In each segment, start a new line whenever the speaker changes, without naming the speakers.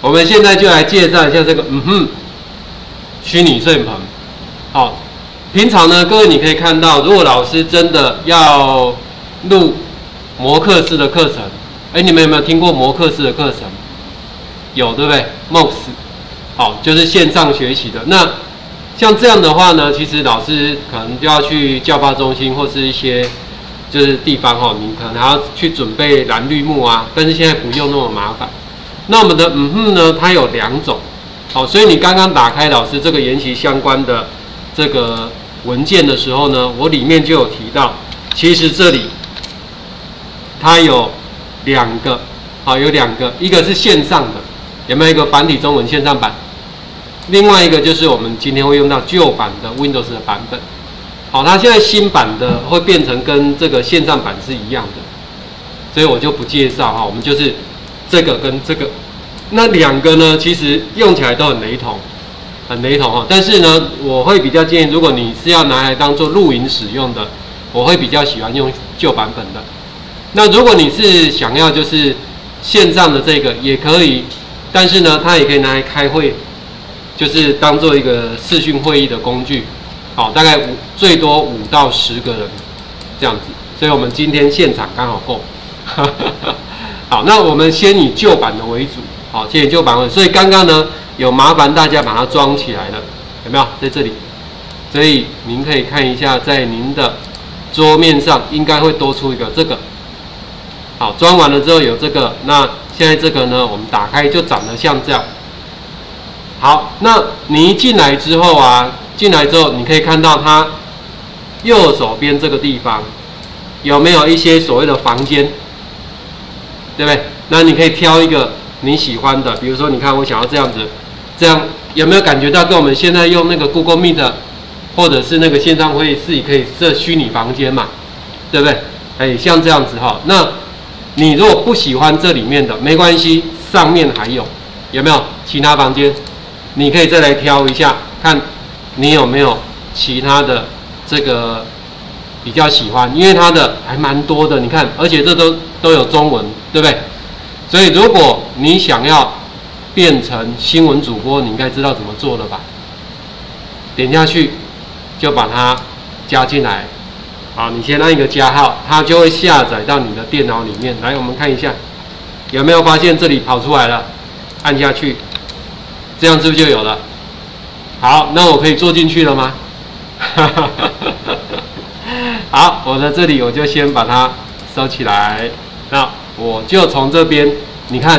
我们现在就来介绍一下这个，嗯哼，虚拟摄影棚。好，平常呢，各位你可以看到，如果老师真的要录模课式的课程，哎，你们有没有听过模课式的课程？有，对不对？MOOC，好，就是线上学习的。那像这样的话呢，其实老师可能就要去教发中心或是一些就是地方哈，你可能还要去准备蓝绿幕啊。但是现在不用那么麻烦。那我们的嗯哼呢，它有两种，好，所以你刚刚打开老师这个研习相关的这个文件的时候呢，我里面就有提到，其实这里它有两个，好，有两个，一个是线上的。有没有一个繁体中文线上版？另外一个就是我们今天会用到旧版的 Windows 的版本。好，它现在新版的会变成跟这个线上版是一样的，所以我就不介绍哈。我们就是这个跟这个，那两个呢，其实用起来都很雷同，很雷同哈。但是呢，我会比较建议，如果你是要拿来当做露营使用的，我会比较喜欢用旧版本的。那如果你是想要就是线上的这个，也可以。但是呢，它也可以拿来开会，就是当做一个视讯会议的工具，好，大概五最多五到十个人这样子，所以我们今天现场刚好够。好，那我们先以旧版的为主，好，先以旧版为主。所以刚刚呢，有麻烦大家把它装起来了，有没有在这里？所以您可以看一下，在您的桌面上应该会多出一个这个。好，装完了之后有这个，那。现在这个呢，我们打开就长得像这样。好，那你一进来之后啊，进来之后你可以看到它右手边这个地方有没有一些所谓的房间，对不对？那你可以挑一个你喜欢的，比如说你看我想要这样子，这样有没有感觉到跟我们现在用那个 Google Meet 或者是那个线上会议室也可以设虚拟房间嘛？对不对？哎，像这样子哈，那。你如果不喜欢这里面的，没关系，上面还有，有没有其他房间？你可以再来挑一下，看你有没有其他的这个比较喜欢，因为它的还蛮多的，你看，而且这都都有中文，对不对？所以如果你想要变成新闻主播，你应该知道怎么做了吧？点下去就把它加进来。好，你先按一个加号，它就会下载到你的电脑里面。来，我们看一下，有没有发现这里跑出来了？按下去，这样是不是就有了？好，那我可以坐进去了吗？好，我在这里我就先把它收起来。那我就从这边，你看，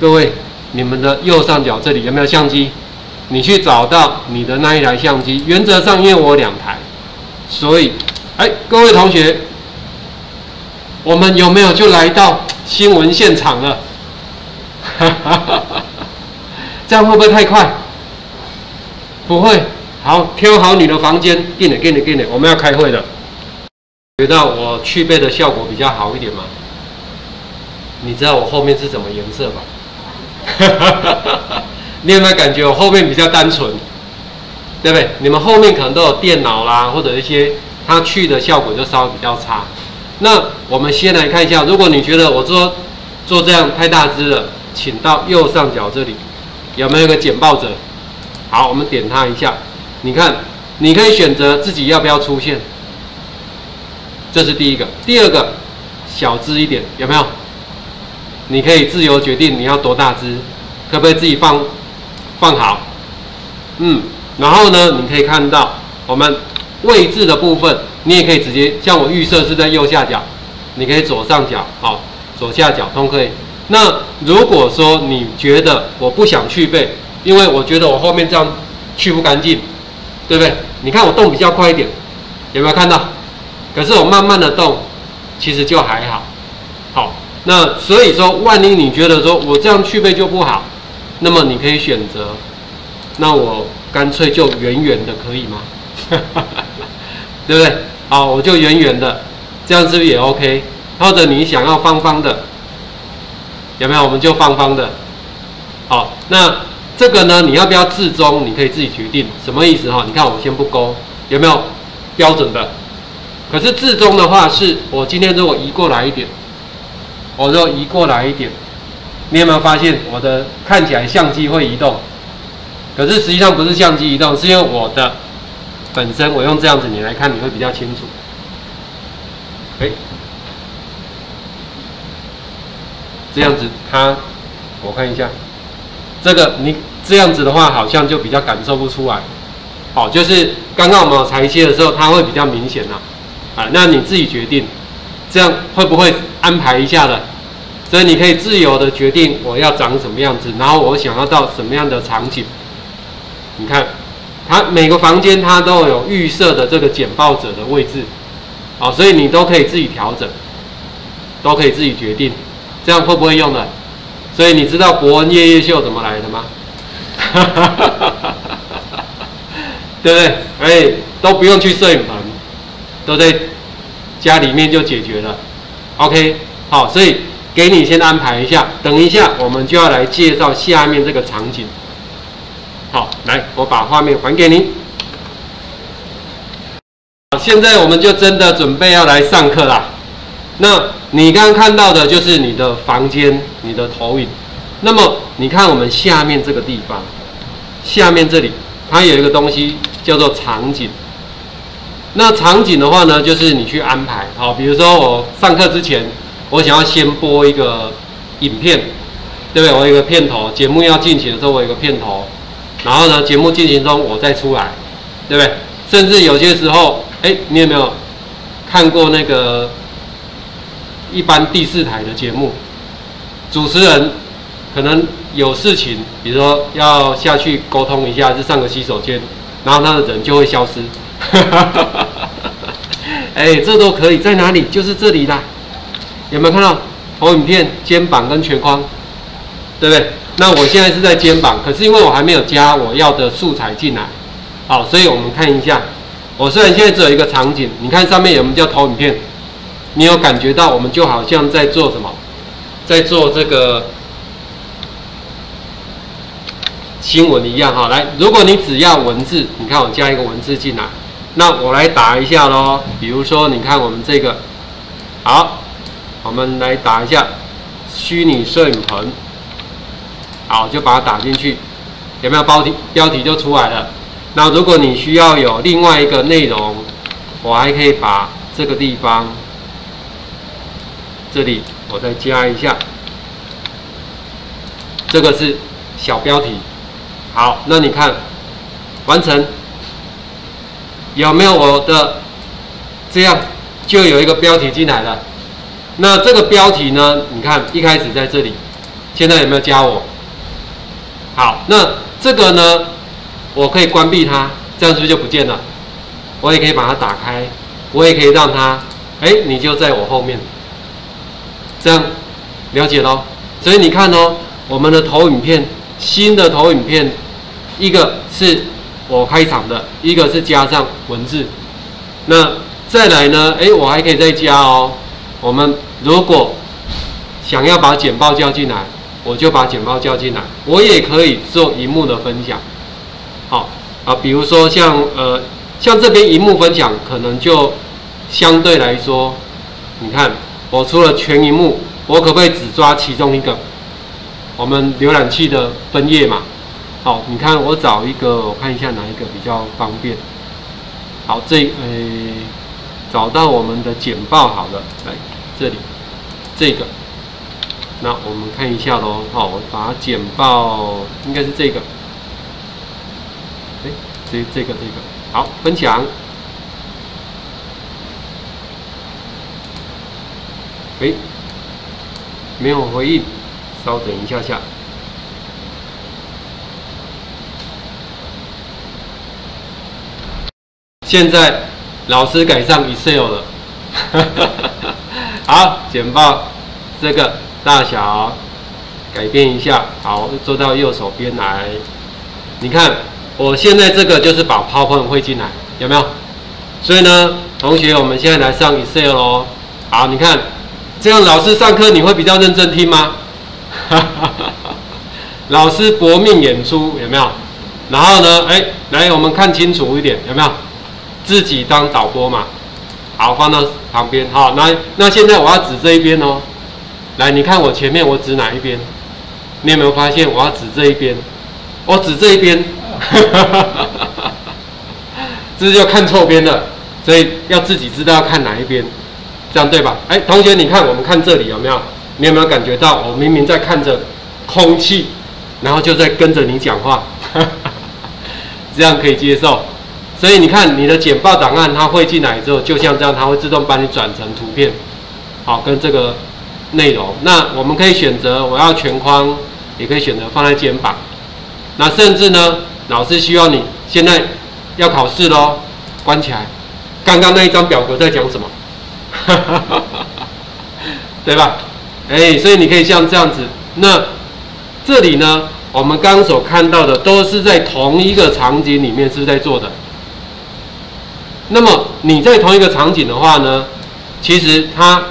各位，你们的右上角这里有没有相机？你去找到你的那一台相机。原则上，因为我两台，所以。哎，各位同学，我们有没有就来到新闻现场了？哈哈哈哈这样会不会太快？不会。好，挑好你的房间，给你，给你，给你，我们要开会的。觉得我去背的效果比较好一点吗？你知道我后面是什么颜色吗？你有没有感觉我后面比较单纯？对不对？你们后面可能都有电脑啦，或者一些。它去的效果就稍微比较差。那我们先来看一下，如果你觉得我做做这样太大只了，请到右上角这里有没有个简报者？好，我们点它一下。你看，你可以选择自己要不要出现，这是第一个。第二个，小只一点有没有？你可以自由决定你要多大只，可不可以自己放放好？嗯，然后呢，你可以看到我们。位置的部分，你也可以直接像我预设是在右下角，你可以左上角，好，左下角都可以。那如果说你觉得我不想去背，因为我觉得我后面这样去不干净，对不对？你看我动比较快一点，有没有看到？可是我慢慢的动，其实就还好。好，那所以说，万一你觉得说我这样去背就不好，那么你可以选择，那我干脆就圆圆的，可以吗？对不对？好，我就圆圆的，这样是不是也 OK？或者你想要方方的，有没有？我们就方方的。好，那这个呢？你要不要至中？你可以自己决定。什么意思哈？你看我先不勾，有没有标准的？可是至中的话，是我今天如果移过来一点，我如果移过来一点，你有没有发现我的看起来相机会移动？可是实际上不是相机移动，是因为我的本身我用这样子你来看你会比较清楚。哎，这样子它，我看一下，这个你这样子的话好像就比较感受不出来。好，就是刚刚我们裁切的时候它会比较明显呐。啊那你自己决定，这样会不会安排一下的？所以你可以自由的决定我要长什么样子，然后我想要到什么样的场景。你看，它每个房间它都有预设的这个简报者的位置，啊，所以你都可以自己调整，都可以自己决定，这样会不会用的？所以你知道伯恩夜夜秀怎么来的吗？哈哈哈对不对？哎，都不用去摄影棚，都在家里面就解决了。OK，好，所以。给你先安排一下，等一下我们就要来介绍下面这个场景。好，来，我把画面还给你。现在我们就真的准备要来上课啦。那你刚刚看到的就是你的房间，你的投影。那么你看我们下面这个地方，下面这里它有一个东西叫做场景。那场景的话呢，就是你去安排。好，比如说我上课之前。我想要先播一个影片，对不对？我有个片头，节目要进行的时候，我有个片头，然后呢，节目进行中我再出来，对不对？甚至有些时候，哎，你有没有看过那个一般第四台的节目？主持人可能有事情，比如说要下去沟通一下，就上个洗手间，然后他的人就会消失。哈哈哈哎，这都可以，在哪里？就是这里啦。有没有看到投影片肩膀跟全框，对不对？那我现在是在肩膀，可是因为我还没有加我要的素材进来，好，所以我们看一下。我虽然现在只有一个场景，你看上面有没有叫投影片？你有感觉到我们就好像在做什么？在做这个新闻一样哈。来，如果你只要文字，你看我加一个文字进来，那我来打一下喽。比如说，你看我们这个，好。我们来打一下虚拟摄影棚，好，就把它打进去，有没有标题？标题就出来了。那如果你需要有另外一个内容，我还可以把这个地方这里我再加一下，这个是小标题。好，那你看完成有没有我的这样就有一个标题进来了。那这个标题呢？你看一开始在这里，现在有没有加我？好，那这个呢，我可以关闭它，这样是不是就不见了？我也可以把它打开，我也可以让它，哎，你就在我后面，这样了解喽。所以你看哦，我们的投影片，新的投影片，一个是我开场的，一个是加上文字。那再来呢？哎，我还可以再加哦。我们如果想要把简报叫进来，我就把简报叫进来。我也可以做荧幕的分享，好啊，比如说像呃像这边荧幕分享，可能就相对来说，你看我除了全荧幕，我可不可以只抓其中一个？我们浏览器的分页嘛，好，你看我找一个，我看一下哪一个比较方便。好，这诶找到我们的简报，好了，来。这里，这个，那我们看一下喽。好，我把它剪报，应该是这个。哎，这这个这个，好，分享。哎，没有回应，稍等一下下。现在老师改上 Excel 了。好，简报这个大小改变一下，好，做到右手边来。你看，我现在这个就是把 PowerPoint 汇进来，有没有？所以呢，同学，我们现在来上 Excel 喽。好，你看，这样老师上课你会比较认真听吗？老师搏命演出，有没有？然后呢，哎，来，我们看清楚一点，有没有？自己当导播嘛。好，放到旁边。好，那那现在我要指这一边哦。来，你看我前面，我指哪一边？你有没有发现我要指这一边？我指这一边，这就看错边了，所以要自己知道要看哪一边，这样对吧？哎，同学，你看我们看这里有没有？你有没有感觉到我明明在看着空气，然后就在跟着你讲话？这样可以接受。所以你看你的简报档案，它会进来之后，就像这样，它会自动帮你转成图片，好，跟这个内容。那我们可以选择我要全框，也可以选择放在肩膀。那甚至呢，老师希望你现在要考试喽，关起来。刚刚那一张表格在讲什么？对吧？哎，所以你可以像这样子。那这里呢，我们刚刚所看到的都是在同一个场景里面是在做的。那么你在同一个场景的话呢，其实它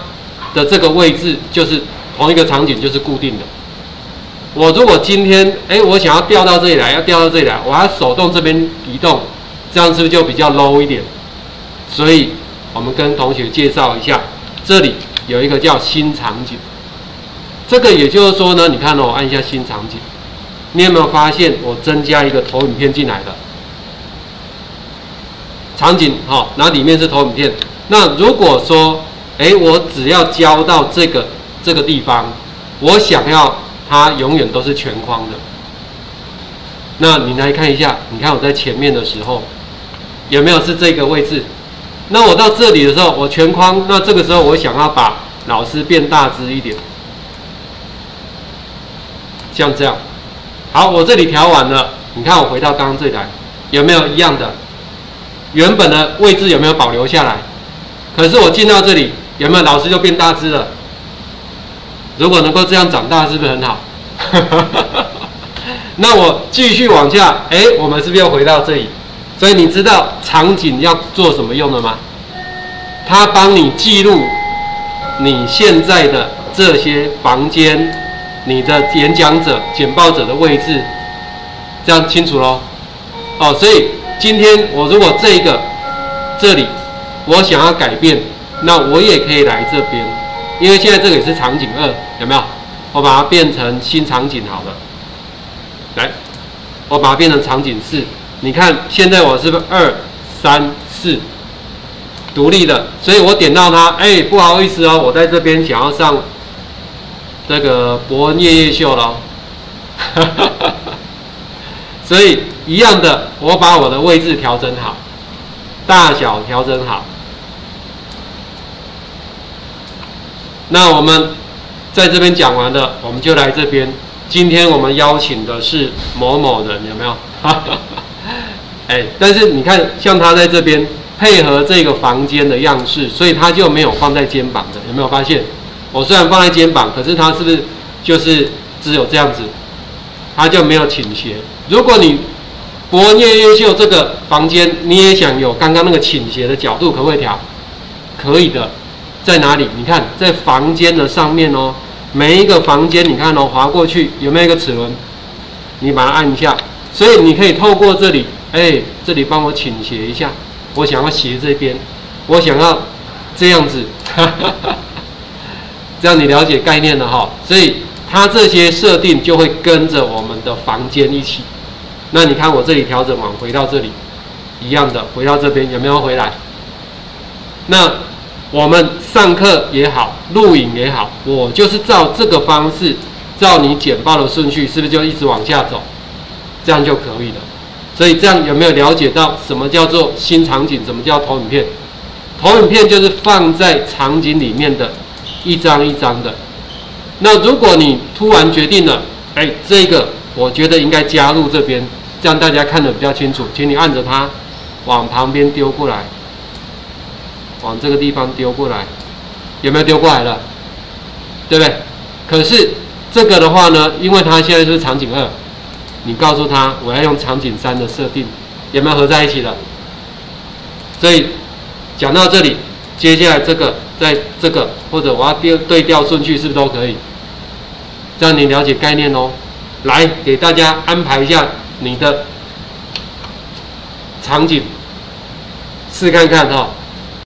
的这个位置就是同一个场景就是固定的。我如果今天哎，我想要调到这里来，要调到这里来，我要手动这边移动，这样是不是就比较 low 一点？所以我们跟同学介绍一下，这里有一个叫新场景。这个也就是说呢，你看哦，我按一下新场景，你有没有发现我增加一个投影片进来的？场景好，那里面是投影片。那如果说，哎，我只要交到这个这个地方，我想要它永远都是全框的。那你来看一下，你看我在前面的时候，有没有是这个位置？那我到这里的时候，我全框。那这个时候我想要把老师变大只一点，像这样。好，我这里调完了，你看我回到刚刚这里来，有没有一样的？原本的位置有没有保留下来？可是我进到这里，有没有老师就变大只了？如果能够这样长大，是不是很好？那我继续往下，哎，我们是不是又回到这里？所以你知道场景要做什么用的吗？它帮你记录你现在的这些房间，你的演讲者、简报者的位置，这样清楚喽？哦，所以。今天我如果这一个这里我想要改变，那我也可以来这边，因为现在这个也是场景二，有没有？我把它变成新场景好了。来，我把它变成场景四。你看现在我是不是二三四独立的？所以我点到它，哎，不好意思哦，我在这边想要上这个伯恩夜夜秀了。所以一样的，我把我的位置调整好，大小调整好。那我们在这边讲完了，我们就来这边。今天我们邀请的是某某人，有没有？哎，但是你看，像他在这边配合这个房间的样式，所以他就没有放在肩膀的，有没有发现？我虽然放在肩膀，可是他是不是就是只有这样子？他就没有倾斜。如果你博越优秀这个房间，你也想有刚刚那个倾斜的角度，可不可以调？可以的，在哪里？你看，在房间的上面哦。每一个房间，你看哦，滑过去有没有一个齿轮？你把它按一下，所以你可以透过这里，哎，这里帮我倾斜一下。我想要斜这边，我想要这样子，这样你了解概念了哈。所以。它这些设定就会跟着我们的。房间一起。那你看我这里调整完，回到这里，一样的，回到这边有没有回来？那我们上课也好，录影也好，我就是照这个方式，照你简报的顺序，是不是就一直往下走？这样就可以了。所以这样有没有了解到什么叫做新场景？什么叫投影片？投影片就是放在场景里面的一张一张的。那如果你突然决定了，哎，这个我觉得应该加入这边，这样大家看得比较清楚，请你按着它往旁边丢过来，往这个地方丢过来，有没有丢过来？了？对不对？可是这个的话呢，因为它现在是场景二，你告诉他我要用场景三的设定，有没有合在一起了？所以讲到这里，接下来？这个在这个或者我要调对调顺序，是不是都可以？让你了解概念哦，来？给大家安排一下你的场景，试看看哈。